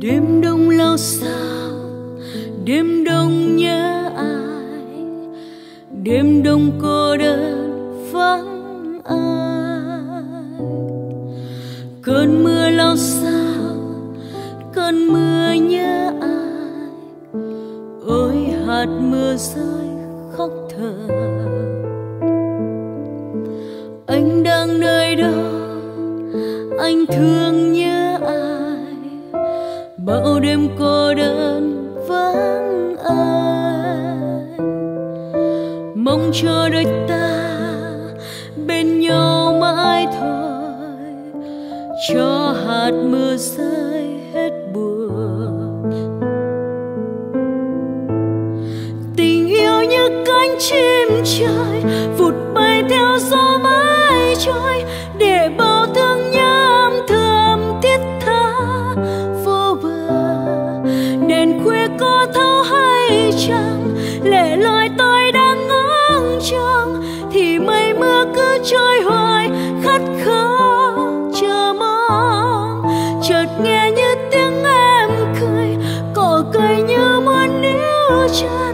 đêm đông lao sao đêm đông nhớ ai? Đêm đông cô đơn vắng ai? Cơn mưa lao sao cơn mưa nhớ ai? Ôi hạt mưa rơi khóc thở. Anh đang nơi đâu, anh thương bao đêm cô đơn vắng ai mong cho đôi ta bên nhau mãi thôi. Cho hạt mưa rơi hết buồn. Tình yêu như cánh chim trời vụt bay theo gió mãi trôi. Để quê có thấu hay chẳng lệ loi tôi đang ngóng trông, thì mây mưa cứ trôi hoài khát khao chờ mong. Chợt nghe như tiếng em cười, cỏ cây như muốn níu chân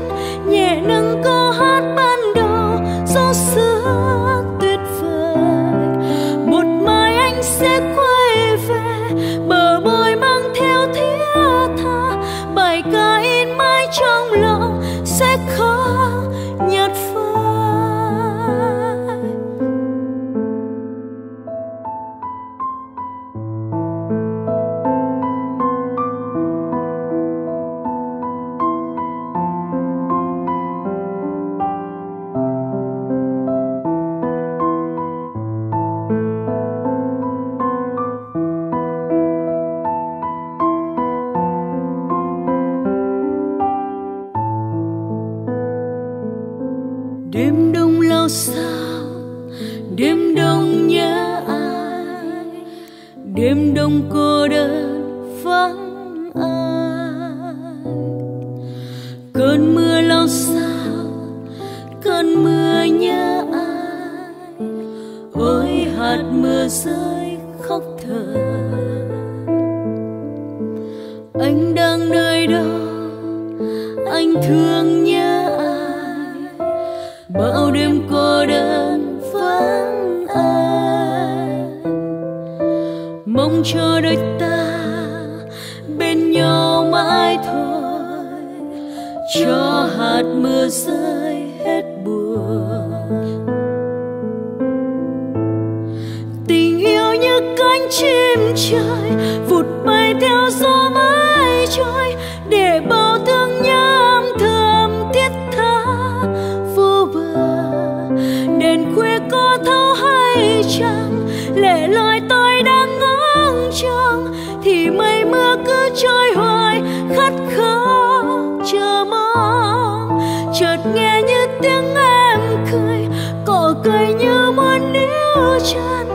đêm đông lao sao, đêm đông nhớ ai? Đêm đông cô đơn vắng ai? Cơn mưa lao sao, cơn mưa nhớ ai? Ôi, hạt mưa rơi khóc thở. Anh đang nơi đâu anh thương nhớ bao đêm cô đơn vắng ai mong cho đôi ta bên nhau mãi thôi. Cho hạt mưa rơi hết buồn. Tình yêu như cánh chim trời, vụt bay theo gió mãi trôi. Để bao lệ tôi đang ngóng trông, thì mây mưa cứ trôi hoài, khát khao chờ mong. Chợt nghe như tiếng em cười, cỏ cười như muốn níu chân.